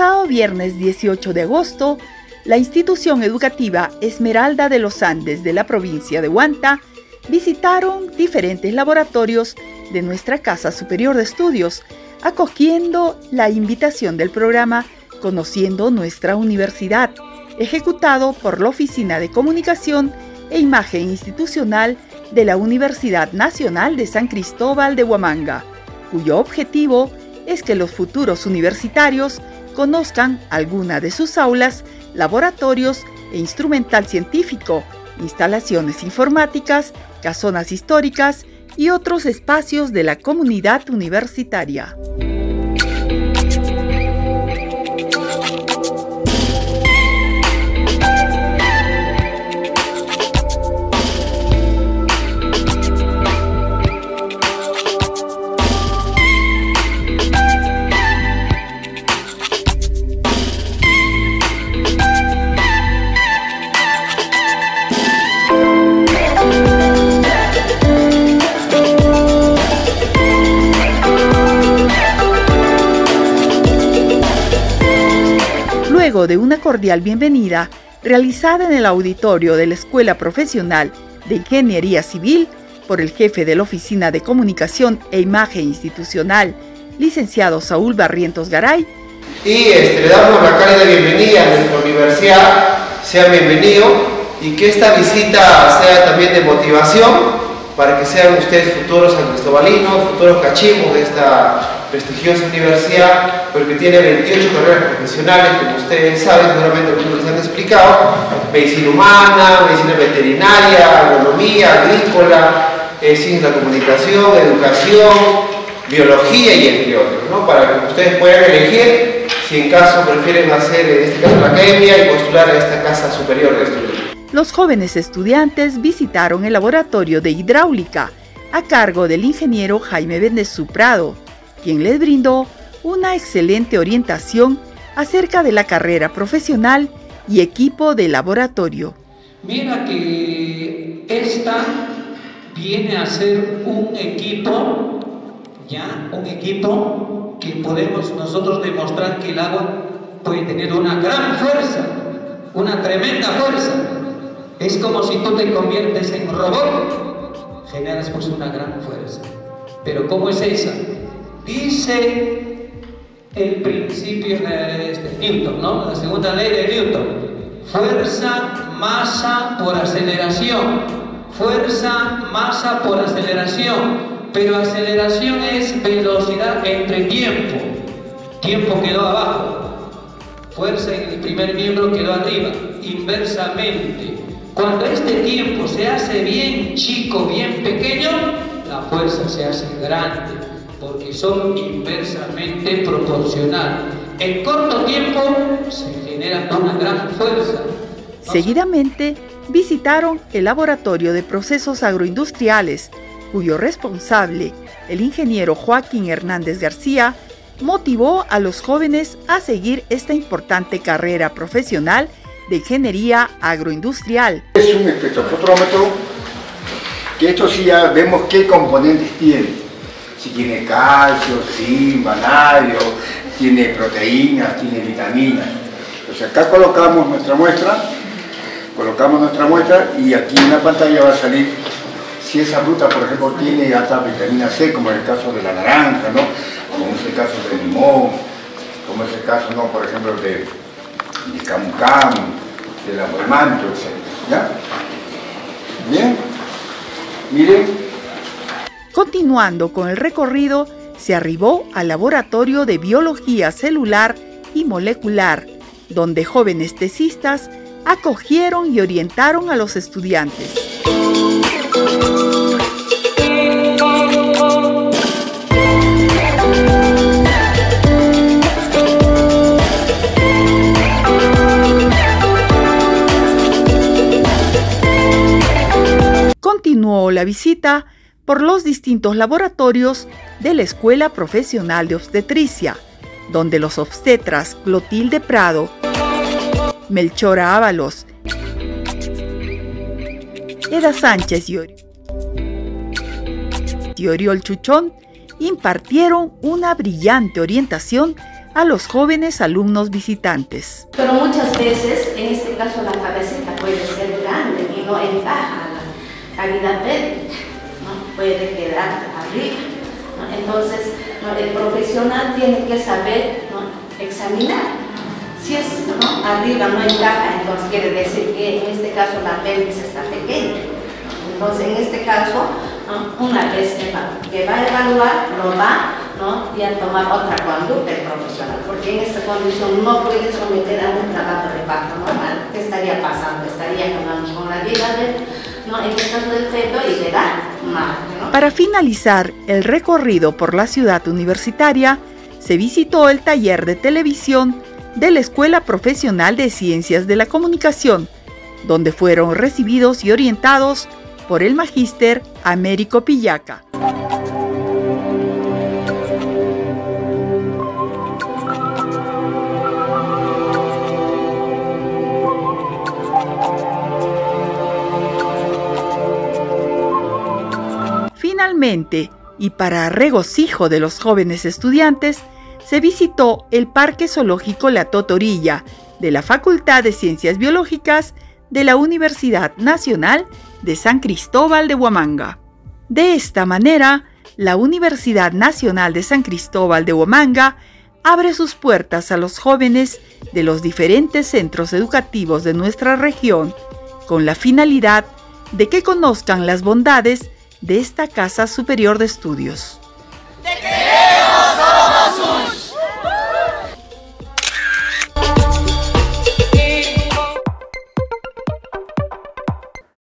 pasado viernes 18 de agosto, la institución educativa Esmeralda de los Andes de la provincia de Huanta visitaron diferentes laboratorios de nuestra Casa Superior de Estudios, acogiendo la invitación del programa Conociendo nuestra universidad, ejecutado por la Oficina de Comunicación e Imagen Institucional de la Universidad Nacional de San Cristóbal de Huamanga, cuyo objetivo es que los futuros universitarios conozcan alguna de sus aulas, laboratorios e instrumental científico, instalaciones informáticas, casonas históricas y otros espacios de la comunidad universitaria. Luego de una cordial bienvenida realizada en el auditorio de la Escuela Profesional de Ingeniería Civil por el jefe de la Oficina de Comunicación e Imagen Institucional, licenciado Saúl Barrientos Garay, y este, le damos la cálida bienvenida a nuestra universidad, sea bienvenido y que esta visita sea también de motivación para que sean ustedes futuros san cristobalinos, futuros cachimos de esta prestigiosa universidad, porque tiene 28 carreras profesionales, como ustedes saben, seguramente algunos les han explicado, medicina humana, medicina veterinaria, agronomía, agrícola, eh, ciencia de la comunicación, educación, biología y entre otros, ¿no? para que ustedes puedan elegir si en caso prefieren hacer, en este caso, la academia y postular a esta casa superior de estudios. Los jóvenes estudiantes visitaron el laboratorio de hidráulica a cargo del ingeniero Jaime Bendezú Prado, quien les brindó una excelente orientación acerca de la carrera profesional y equipo de laboratorio. Mira que esta viene a ser un equipo, ya, un equipo que podemos nosotros demostrar que el agua puede tener una gran fuerza, una tremenda fuerza. Es como si tú te conviertes en robot, generas pues una gran fuerza. Pero ¿cómo es esa? Dice el principio de Newton, ¿no? La segunda ley de Newton. Fuerza, masa por aceleración. Fuerza, masa por aceleración. Pero aceleración es velocidad entre tiempo. Tiempo quedó abajo. Fuerza en el primer miembro quedó arriba. Inversamente. Cuando este tiempo se hace bien chico, bien pequeño, la fuerza se hace grande son inversamente proporcionales. En corto tiempo se genera una gran fuerza. Seguidamente visitaron el laboratorio de procesos agroindustriales, cuyo responsable, el ingeniero Joaquín Hernández García, motivó a los jóvenes a seguir esta importante carrera profesional de ingeniería agroindustrial. Es un espectrómetro que esto sí ya vemos qué componentes tiene si tiene calcio, zinc, vanadio, tiene proteínas, tiene vitaminas. Entonces acá colocamos nuestra muestra, colocamos nuestra muestra y aquí en la pantalla va a salir si esa fruta, por ejemplo, tiene alta vitamina C, como en el caso de la naranja, ¿no? como es el caso del limón, como es el caso, ¿no? por ejemplo, de, de camu camu, del aguamanto, etc. ¿Ya? Bien. Miren, Continuando con el recorrido, se arribó al laboratorio de biología celular y molecular, donde jóvenes tesistas acogieron y orientaron a los estudiantes. Continuó la visita por los distintos laboratorios de la Escuela Profesional de Obstetricia, donde los obstetras Clotilde Prado, Melchora Ábalos, Eda Sánchez y Oriol Chuchón impartieron una brillante orientación a los jóvenes alumnos visitantes. Pero muchas veces, en este caso la cabecita puede ser grande y no encaja la calidad ¿no? Puede quedar arriba. Entonces, el profesional tiene que saber examinar. Si es arriba no encaja, entonces quiere decir que en este caso la pelvis está pequeña. Entonces, en este caso, una vez que va, que va a evaluar, lo va ¿no? y a tomar otra conducta profesional, porque en esta condición no puede someter a un trabajo de parto normal. ¿Qué estaría pasando? Estaría con la vida del, ¿no? en este caso del feto y da mal. Para finalizar el recorrido por la ciudad universitaria, se visitó el taller de televisión de la Escuela Profesional de Ciencias de la Comunicación, donde fueron recibidos y orientados por el magíster Américo Pillaca. Y para regocijo de los jóvenes estudiantes, se visitó el Parque Zoológico La Totorilla de la Facultad de Ciencias Biológicas de la Universidad Nacional de San Cristóbal de Huamanga. De esta manera, la Universidad Nacional de San Cristóbal de Huamanga abre sus puertas a los jóvenes de los diferentes centros educativos de nuestra región con la finalidad de que conozcan las bondades de esta Casa Superior de Estudios.